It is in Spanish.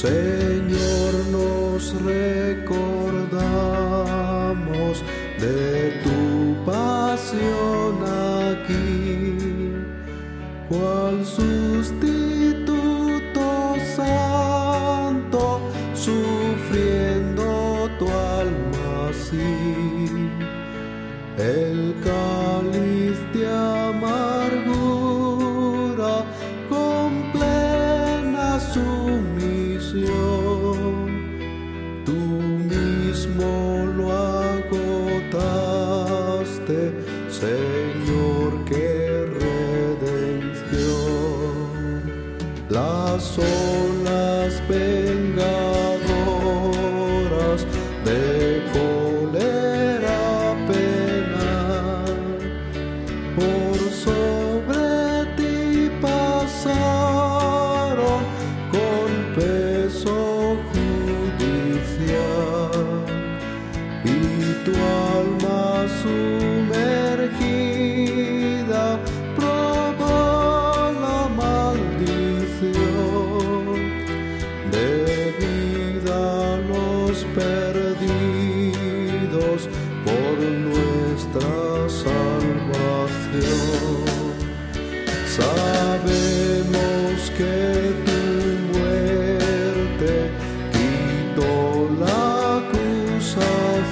Señor, nos recordamos de tu pasión aquí, cual sustituto santo, sufriendo tu alma así. El mismo lo agotaste, Señor, qué redención. Las olas perdidos por nuestra salvación. Sabemos que tu muerte quitó la acusación